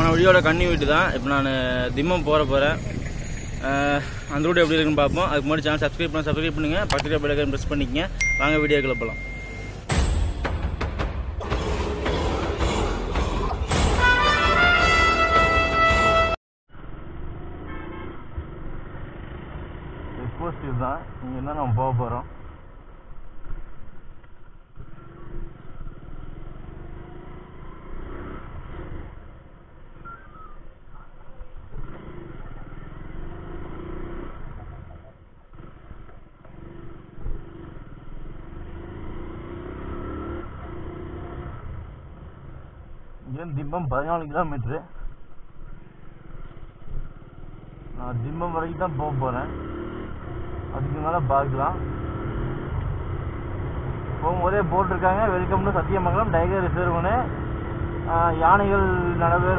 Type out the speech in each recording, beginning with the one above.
போன வழியோட கண்ணி வீட்டு தான். இப்போ நான் திம்மம் போகிற போகிறேன் அந்த ரூட் எப்படி இருக்குன்னு பார்ப்போம். அதுக்கு முன்னாடி சேனல் சப்ஸ்கிரைப் பண்ண சப்ஸ்கிரைப் பண்ணுங்கள் பக்கத்தில் பெல் ப்ரெஸ் பண்ணிக்கங்க. வாங்க வீடியோக்குள்ள போகலாம் போஸ்ட் இதுதான். இங்கே தான் நம்ம போக போகிறோம் இங்கேருந்து திம்பம் பதினாலு கிலோமீட்ரு. நான் திம்பம் வரைக்கும் தான் போக போகிறேன் அதுக்கு மேலே பார்க்கலாம். போகும்போதே போட்டிருக்காங்க. வெல்கம் டு சத்தியமங்கலம் டைகர் ரிசர்வ்னு யானைகள் நடவே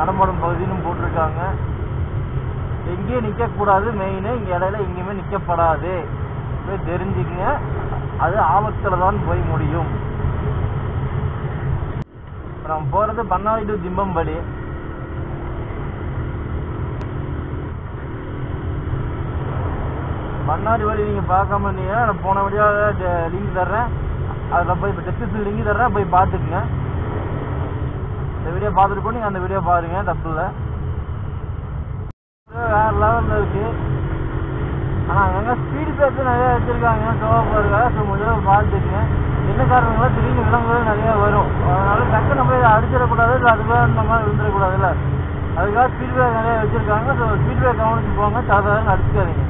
நடமாடும் பகுதின்னு போட்டிருக்காங்க. எங்கேயும் நிற்கக்கூடாது மெயினு இங்கே இடையில எங்கேயுமே நிற்கப்படாது போய் தெரிஞ்சுக்கங்க. அது ஆபத்தில் தான் போய் முடியும். நம்ம போகிறது பண்ணாடி டு திம்பம்படி பண்ணாடி வழி நீங்கள் பார்க்காம இருந்தீங்கன்னா நான் போன வழியாக லிங்க் தர்றேன். அதில் போய் இப்போ டெஸ்டிஷன் லிங்க் தர்றேன் போய் பார்த்துக்குங்க. இந்த வீடியோ பார்த்துட்டு கூட நீங்கள் அந்த வீடியோ பாருங்க தப்பு இல்லை வேற லெவலில் இருக்கு. ஆனால் அங்கங்கே ஸ்பீடு பிரேக்கர் நிறைய வச்சுருக்காங்க. சோகப்படுறதுக்காக ஸோ முதல்ல பார்த்துக்குங்க. என்ன காரணங்களா திடீர்னு விலங்குகள் நிறைய வரும். அதனால டக்கு நம்ம இதை அடிச்சிடக்கூடாது இல்லை அதுக்குள்ள நம்ம விழுந்துடக்கூடாதுல்ல அதுக்காக ஃபீட்பேக் நிறைய வச்சுருக்காங்க. ஸோ ஃபீட்பேக் கவனிச்சு போங்க சாதாரண அடிச்சுக்காதீங்க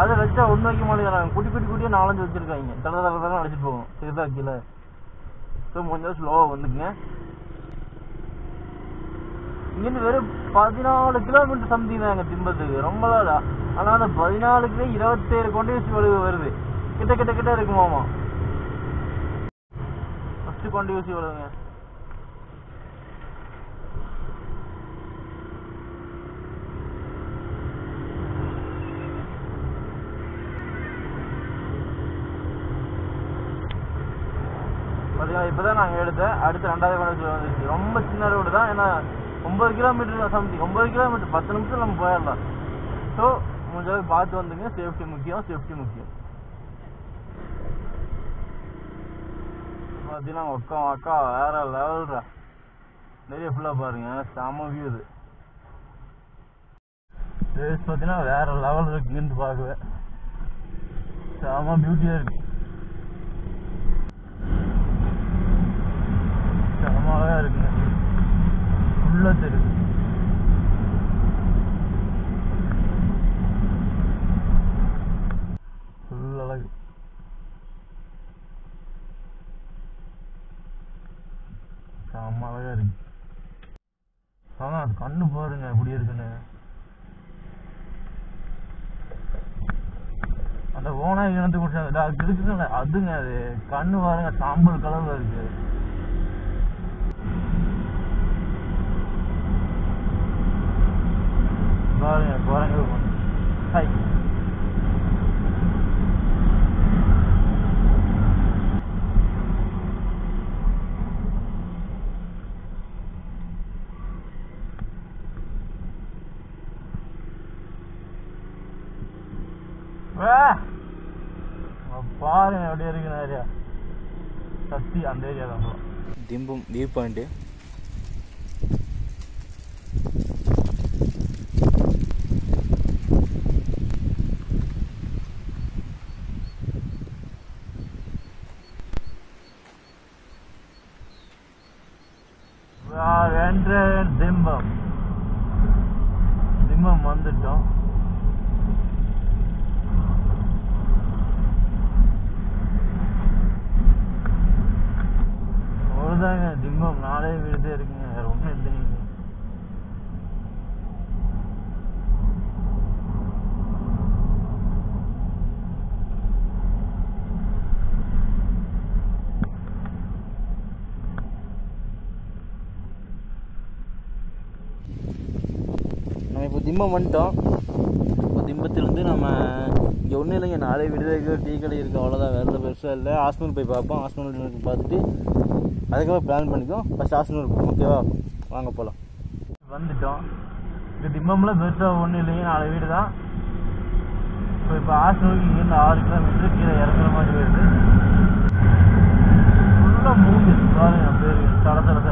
அதை வச்சா ஒன்று வைக்க மாட்டேங்கிறாங்க குட்டி குட்டி குட்டியாக நாலஞ்சு வச்சுருக்காங்க. தலை தலை தலை அடிச்சுட்டு போகும் சிறுதா கீழே. ஸோ கொஞ்சம் ஸ்லோவாக வந்துக்குங்க. இங்கேருந்து வெறும் பதினாலு கிலோமீட்டர் சம்திங் தான் எங்கள் திம்பத்துக்கு. ரொம்ப தான் ஆனால் அந்த பதினாலுக்குலே இருபத்தேழு கொண்டேசி வலுவு வருது. கிட்ட கிட்ட கிட்ட இருக்குமாமா? கொண்டு ஊசி வலுவுங்க பார்த்தீங்களா இப்போ தான் நாங்கள் எடுத்தேன். அடுத்து ரெண்டாவது கொண்டு வந்துருச்சு. ரொம்ப சின்ன ரோடு தான். ஏன்னா ஒம்பது கிலோமீட்டர் சம்திங் ஒம்பது கிலோமீட்டர் பத்து நிமிஷம் நம்ம போயிடலாம். ஸோ முடிஞ்சளவுக்கு பார்த்து வந்துங்க சேஃப்டி முக்கியம் சேஃப்டி முக்கியம். பார்த்தீங்கன்னா ஒக்கம் அக்கா வேற லெவல்ரா நிறைய ஃபுல்லாக பாருங்க செம வியூ இது. பார்த்தீங்கன்னா வேற லெவல் இருக்குன்னு பார்க்குவேன் செம பியூட்டியாக இருக்கு. செம அழகா இருக்குங்க. ஃபுல்லாக தெரியுது. செம அழகா இருக்கு. அதான் அது கண்ணு பாருங்க எப்படி இருக்குன்னு. அந்த ஓனாய் இறந்து குடிச்சாங்க. அது இருக்குங்க அதுங்க அது கண்ணு பாருங்க சாம்பல் கலர்ல இருக்கு. பாருங்க குரங்கு. ஹாய் பாருங்க எப்படி இருக்கு ஏரியா சத்தி அந்த ஏரியா தான் திம்பம் வியூ பாயிண்ட்டு என்ற திம்பம் திம்பம் வந்துட்டோம் அவ்வளோதாங்க திம்பம் நாளே வீடுதே இருக்குங்க வேற ஒன்றும் இல்லைங்க நம்ம இப்போ திம்பம் வந்துட்டோம். இப்போ திம்பத்திலேருந்து நம்ம இங்கே ஒன்றும் இல்லைங்க நாளே விடுதலைக்கு டீ கடை இருக்குது அவ்வளோதான் வேறு பெருசாக இல்லை. ஹாஸ்பிட்டல் போய் பார்ப்போம். ஹாஸ்பிட்டல் பார்த்துட்டு அதுக்கப்புறம் பிளான் பண்ணிக்கோம் ஃபஸ்ட் ஹாஸ்பிட்டல் போகும் ஓகேவா வாங்க போகலாம் வந்துட்டோம். இங்கே திம்பம்லாம் பெருசாக ஒன்றும் இல்லைங்க நாலு வீடு தான். இப்போ இப்போ ஹாஸ்பிட்டலுக்கு இங்கேருந்து ஆறு கிலோமீட்டர் கீழே இறங்குற மாதிரி வருது ஃபுல்லாக மூவி பாருங்க பேர் தட தட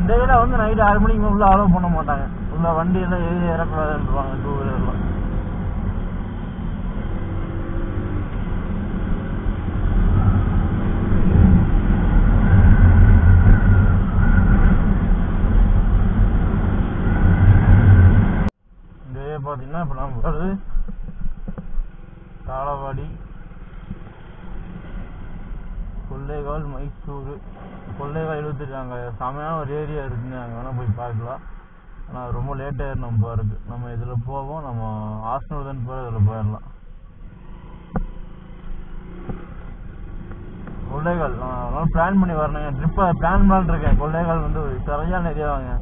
இந்த இதில் வந்து நைட்டு ஆறு மணிக்கு உள்ள அலோவ் பண்ண மாட்டாங்க. உள்ள வண்டியெல்லாம் எழுதி இறக்கூடாதுன்றவாங்க டூ வீலர்லாம் பார்த்தீங்கன்னா இப்போ நம்ம வருது தாளவாடி கொள்ளைகால் மைசூர். கொள்ளைகால் எழுபத்தெட்டாங்க செமையான ஒரு ஏரியா இருக்குங்க. அங்கே வேணால் போய் பார்க்கலாம். ஆனால் ரொம்ப லேட்டாக நம்ம பாருக்கு நம்ம இதில் போவோம். நம்ம ஹாஸ்டல் தான் போகிற இதில் போயிடலாம். கொள்ளைகள் நான் பிளான் பண்ணி வரணுங்க. ட்ரிப்பை பிளான் பண்ணிருக்கேன். கொள்ளைகள் வந்து ஒரு சரியான ஏரியாவாங்க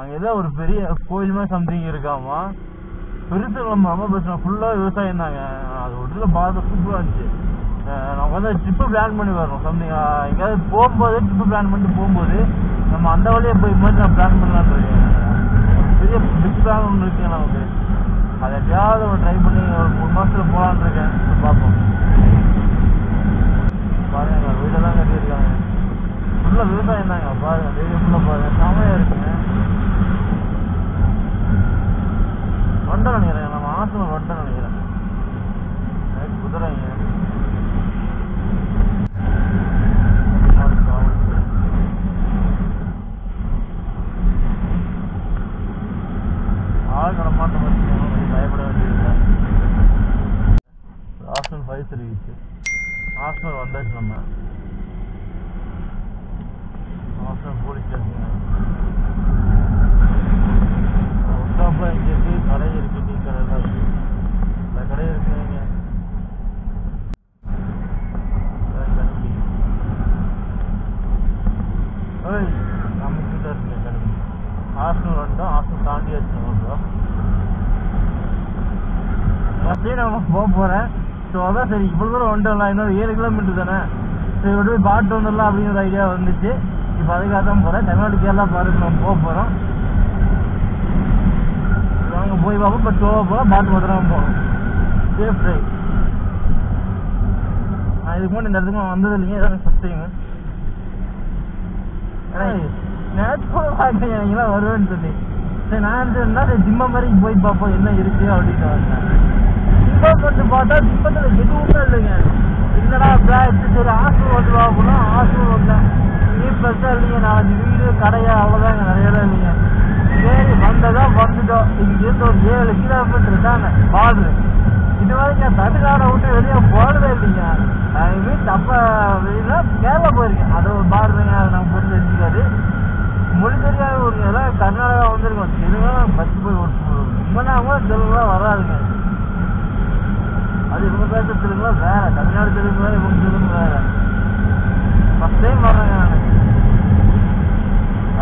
அங்கே ஏதோ ஒரு பெரிய கோயில் மாதிரி சம்திங் இருக்காமா? பெருசு நம்ம ரொம்ப பிரச்சனை ஃபுல்லாக விவசாயம் தாங்க. அது ஒட்டில் பார்த்து சூப்பராக இருந்துச்சு. நம்ம வந்து ட்ரிப்பு பிளான் பண்ணி வரணும். சம்திங் எங்கேயாவது போகும்போது ட்ரிப்பு பிளான் பண்ணிட்டு போகும்போது நம்ம அந்த வழியை போய் மாதிரி நான் பிளான் பண்ணலான்னு இருக்கேன். பெரிய பிக் பிளான் ஒன்று இருக்குங்க நமக்கு. அதை எப்படியாவது ஒரு ட்ரை பண்ணி ஒரு மூணு மாதத்தில் போகலான்னு இருக்கேன். பார்ப்போம். பாருங்க வீடெல்லாம் கட்டியிருக்காங்க. ஃபுல்லாக விவசாயம் தாங்க. பாருங்க வீடு ஃபுல்லாக பாருங்க. செமையாக இருக்குங்க. வண்டை நினைக்கிறேன் நம்ம ஆற்றுல வண்டை நினைக்கிறேன். குதிரைங்க. ஹாஸ்டல் ஃபைவ் சர்வீஸ் ஹாஸ்டல் வந்தாச்சு நம்ம ஹாஸ்டல் போலீஸ் ஸ்டேஷன் ஸ்டாப்ல இங்கே இருக்கு கடை இருக்கு டீ கடை எல்லாம் இருக்கு இந்த கடை இருக்கு இங்க அதான் கணிப்பி ஏய் நம்ம கிட்ட இருக்கு கணிப்பி ஹாஸ்டல் வந்துட்டோம் ஹாஸ்டல் தாண்டி வச்சு அப்படியே ஃபஸ்ட்டே நம்ம போக போகிறேன் ஸோ அதான் சரி இவ்வளோ தூரம் வந்துடலாம் இன்னொரு ஏழு கிலோமீட்டர் தானே? சரி இப்படி போய் பாட்டு வந்துடலாம் அப்படிங்கிற ஐடியா வந்துச்சு. இப்போ அதுக்காக தான் போகிறேன் தமிழ்நாடு கேரளா பாருக்கு நம்ம போக போகிறோம் அங்கே போய் பார்ப்போம். இப்போ டோவை போகிறோம் பாட்டு மாத்திரம் போகணும். சேஃப் ட்ரைவ் நான் இதுக்கு முன்னாடி இந்த இடத்துக்கு வந்தது இல்லைங்க. இதான் ஃபஸ்ட் டைமு நேற்று கூட பார்க்கறீங்க நீங்களாம் வருவேன்னு சொல்லி சரி நான் என்ன ஜிம்ம மாதிரி போய் பார்ப்போம் என்ன இருக்கு? அப்படின்னு வந்தேன் ஜிம்மம் வந்து பார்த்தா ஜிம்மத்தில் எதுவுமே இல்லைங்க. என்னடா எடுத்து சரி ஹாஸ்டல் வந்து பார்க்கணும் ஹாஸ்டல் வந்தேன் நீ பெருசாக இல்லைங்க நாலஞ்சு வீடு கடையா அவ்வளோதாங்க நிறையலாம் இல்லைங்க. சரி வந்ததான் வந்துட்டோம். இங்கிருந்து ஒரு ஏழு கிலோமீட்டர் தானே பார்டரு இது வரைக்கும் தமிழ்நாடை விட்டு வெளியே போனதே இல்லைங்க. நான் வீட்டு அப்போ வெளியில கேரளா போயிருக்கேன். அது ஒரு பார்டருங்க அதை நம்ம புரிஞ்சு தெரிஞ்சுக்காது மொழி தெரியாத ஒரு எல்லாம் கர்நாடகா வந்திருக்கோம். தெலுங்குலாம் பத்து போய் ஒரு இவனா கூட தெலுங்குலாம் வராதுங்க. அது இவங்க பேச தெலுங்குலாம் வேற. தமிழ்நாடு தெலுங்கு வேற இவங்க தெலுங்கு வேற. ஃபஸ்ட் டைம் வர்றேங்க நான்.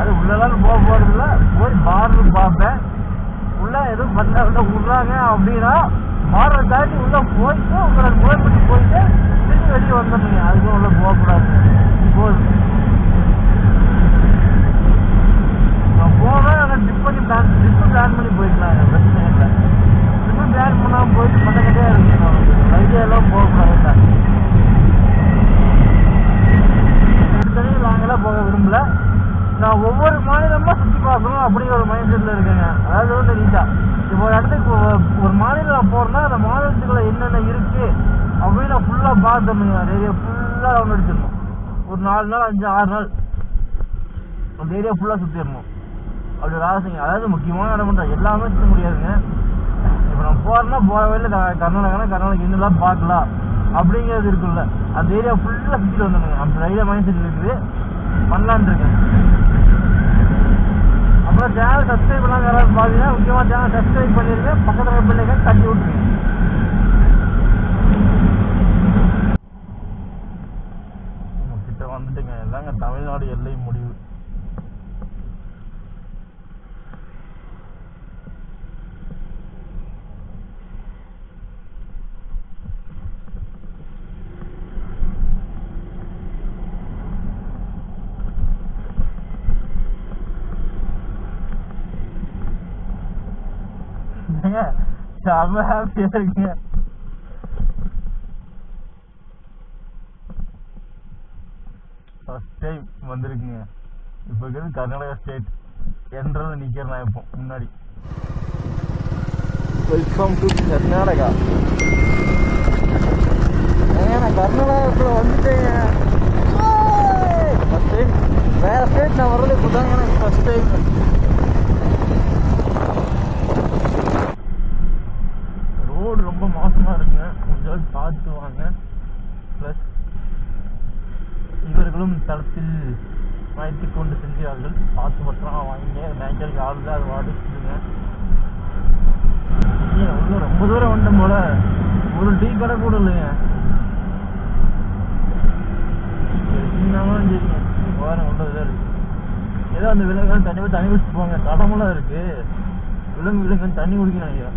அது உள்ளெல்லாம் போக போறதில்ல. போய் பார்டர் பார்ப்பேன் உள்ள எதுவும் பண்ண விடுறாங்க அப்படின்னா பார்டர் தாண்டி உள்ள போயிட்டு உங்களை முறைப்பட்டு போயிட்டு திரும்பி வெளியே வந்துடுறீங்க. அதுக்கும் உள்ள போகக்கூடாது. போதும் நான் போவேன் ஆனால் ட்ரிப் பண்ணி பிளான் ட்ரிப்பு பிளான் பண்ணி போயிடலாங்க பிரச்சனை இல்லை. ட்ரிப்பு பிளான் பண்ணாமல் போயிட்டு மண்டக்கட்டையாக இருக்கு நமக்கு ஐடியாலாம் போகக்கூடாது எடுத்தனையும் லாங்கெல்லாம் போக விரும்பல. நான் ஒவ்வொரு மாநிலமாக சுற்றி பார்க்கணும் அப்படிங்கிற ஒரு மைண்ட் செட்டில் இருக்கேங்க. அதாவது வந்து ரீட்டா இப்போ ஒரு இடத்துக்கு ஒ- ஒரு மாநிலம் நான் போறேன்னா அந்த மாநிலத்துக்குள்ளே என்னென்ன இருக்குது அப்படின்னு நான் ஃபுல்லாக பார்த்துருந்தேங்க ஏரியா ஃபுல்லாக ரவுண்ட் அடிச்சிடணும் ஒரு நாலு நாள் அஞ்சு ஆறு நாள். அந்த ஏரியா ஃபுல்லாக சுற்றிடணும் அப்படி ராசிங்க அதாவது முக்கியமான இடம் எல்லாமே சுற்ற முடியாதுங்க. இப்போ நம்ம போறோம்னா போகிற வழியில் கர்நாடகானா கர்நாடகா இன்னும் பார்க்கலாம். அப்படிங்கிறது இருக்குல்ல அந்த ஏரியா ஃபுல்லாக சுற்றிட்டு வந்துடுங்க அப்படி ஐடியா மைண்ட் செட் இருக்குது. பண்ணலான்னு இருக்கேன். அப்புறம் சேனல் சப்ஸ்கிரைப் பண்ணாங்க யாராவது பார்த்தீங்கன்னா முக்கியமாக சேனல் சப்ஸ்கிரைப் பண்ணிருங்க பக்கத்தில் பிள்ளைங்க தட்டி விட்டுருங்க. வந்துட்டுங்க. எல்லாங்க தமிழ்நாடு எல்லை முடிவு. செம்ம ஹாப்பியா இருக்குங்க ஃபர்ஸ்ட் டைம் வந்திருக்குங்க. இப்போ இருக்கிறது கர்நாடகா ஸ்டேட் என்றது நிற்கிறேன் நான் இப்போ முன்னாடி. வெல்கம் டு கர்நாடகா ஏங்க நான் கர்நாடகாக்குள்ள வந்துட்டேங்க ஃபர்ஸ்ட் டைம் வேற ஸ்டேட் நான் வர்றது இப்போ தாங்க எனக்கு ஃபர்ஸ்ட் டைம் ரோடு ரொம்ப மோசமா இருக்குங்க கொஞ்சம் பார்த்து வாங்க ப்ளஸ் இவர்களும் தளத்தில் வைத்து கொண்டு செல்கிறார்கள் பார்த்து பத்திரமா வாங்கிங்க மேய்ச்சலுக்கு ஆள் இல்லை அது வாடி சொல்லுங்க உள்ள ரொம்ப தூரம் வந்துட்டோம் போல. ஒரு டீ கடை கூட இல்லைங்க. இருக்கு. ஏதோ அந்த விலங்குகள் தண்ணி போய் தண்ணி குடிச்சு போங்க தடமெல்லாம் இருக்கு. விலங்கு விலங்கு தண்ணி குடிக்கணும் ஐயா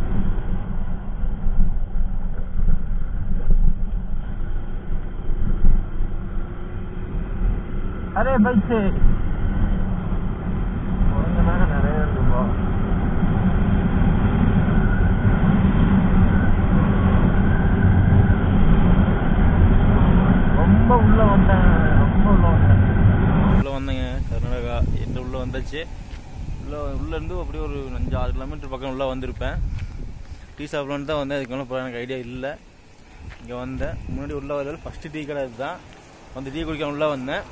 அரே பைக் குழந்தை தாங்க நிறைய இருக்குப்பா ரொம்ப உள்ள வந்தேன் ரொம்ப உள்ள வந்தேன் உள்ளே வந்தேங்க கர்நாடகா என்று உள்ளே வந்தாச்சு உள்ளே உள்ளேருந்து அப்படியே ஒரு அஞ்சு ஆறு கிலோமீட்டர் பக்கம் உள்ளே வந்திருப்பேன். டீ சாப்பிட்லான்னு தான் வந்தேன். அதுக்கு மேலே எனக்கு ஐடியா இல்லை. இங்கே வந்தேன். முன்னாடி உள்ளே வரல ஃபஸ்ட்டு டீ கடை இதுதான். வந்து டீ குடிக்க உள்ளே வந்தேன்.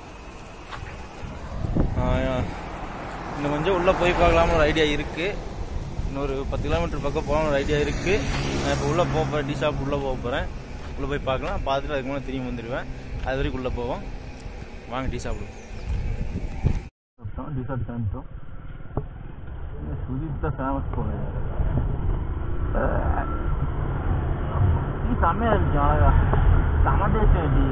ஆஹ், இன்னும் கொஞ்சம் உள்ளே போய் பார்க்கலாம்னு ஒரு ஐடியா இருக்குது இன்னொரு பத்து கிலோமீட்டர் பக்கம் போகலாம்னு ஒரு ஐடியா இருக்குது நான் இப்போ உள்ளே போக போகிறேன் டீ ஷாப் உள்ளே போக போகிறேன் உள்ளே போய் பார்க்கலாம். பார்த்துட்டு அதுக்கு மேலே திரும்பி வந்துடுவேன் அது வரைக்கும் உள்ளே போவோம். வாங்க டீ சாப்பிடுவோம். டிசர்ட் சாப்பிட்டோம் சுஜித் தான் ஃபேமஸ் போல டீ செம்மையா இருந்துச்சு அழகா செம டேஸ்ட் டீ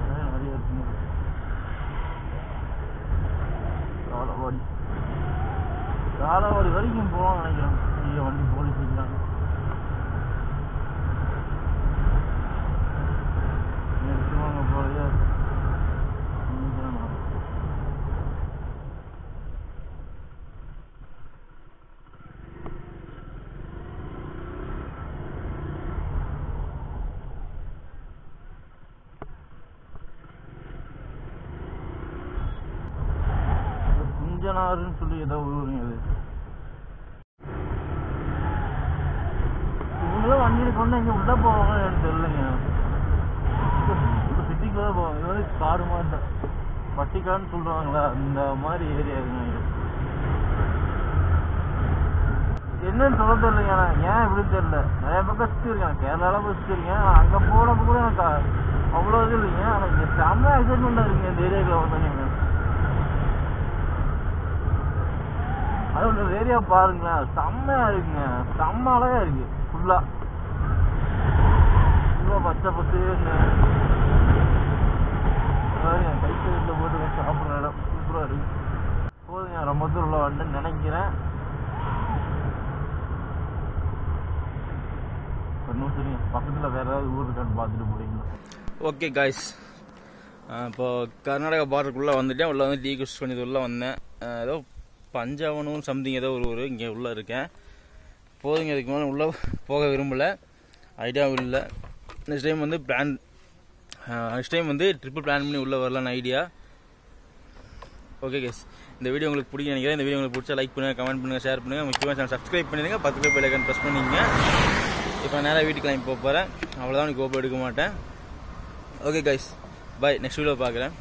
நிறைய இருக்குங்க காலவாடி காலவாடி வரைக்கும் போவாங்க நினைக்கிறேன் ஐயோ வண்டி போலீஸ் இருக்காங்க நிறுத்துவாங்க போலயே நினைக்கிறேன் நான். குஞ்சனாருன்னு சொல்லி ஏதோ ஊருங்க அது இவங்களும் வண்டியில் கொண்டு இங்க உள்ள போவாங்க எனக்கு தெரியலங்க. சிட்டிக்குள்ள போவாங்க. இது வந்து காடு மாதிரி தான். பட்டிக்காடுன்னு சொல்றாங்களா? இந்த மாதிரி ஏரியா இருக்குங்க என்னன்னு சொல்ல தெரியலங்க. நான் ஏன் இப்படி தெரியல? நிறைய பக்கம் சுற்றிருக்கேன் இருக்கேன் கேரளால போய் சுற்றிருக்கேன் இருக்கேன் அங்க போனப்ப கூட எனக்கு அவ்வளோ இது இல்லைங்க. ஆனால் இங்க செம்ம எக்ஸைட்மெண்ட்டாக இருக்குங்க. இந்த ஏரியாக்குள்ள அது அதோட ஏரியா பாருங்களேன். செம்மையா இருக்குங்க. செம்ம அழகா இருக்கு. ஃபுல்லா ரூபா பச்சை பத்து என் கை சைடில் போட்டு சாப்பிட்ற இடம் சூப்பராக இருக்கு போதுங்க ரொம்ப தூரம் உள்ள வந்துன்னு நினைக்கிறேன் பக்கத்தில் நிமிஷம் வேற ஏதாவது ஊர் இருக்கான்னு பார்த்துட்டு போறீங்களா ஓகே காய்ஸ் இப்போது கர்நாடகா பார்டருக்குள்ளே வந்துட்டேன் உள்ளே வந்து டீ குடிச்சு கொஞ்சம் உள்ளே வந்தேன் ஏதோ பஞ்சாவனும் சம்திங் ஏதோ ஒரு ஊர் இங்கே உள்ளே இருக்கேன் போதுங்க இதுக்கு மேலே உள்ளே போக விரும்பலை ஐடியாவும் இல்லை நெக்ஸ்ட் டைம் வந்து பிளான் நெக்ஸ்ட் டைம் வந்து ட்ரிப்பு பிளான் பண்ணி உள்ளே வரலான்னு ஐடியா ஓகே கேஸ் இந்த வீடியோ உங்களுக்கு பிடிக்கும் நினைக்கிறேன். இந்த வீடியோ உங்களுக்கு பிடிச்சா லைக் பண்ணுங்கள் கமெண்ட் பண்ணுங்கள் ஷேர் பண்ணுங்கள் முக்கியமாக சேனல் சப்ஸ்கிரைப் பண்ணிடுங்க. பத்து பேர் ஐக்கான் ப்ரெஸ் பண்ணிங்க இப்போ நேராக வீட்டுக்கு கிளம்பி போக போகிறேன் அவ்வளோதான் கோப்பை எடுக்க மாட்டேன். Okay guys bye next video பார்க்குறேன்.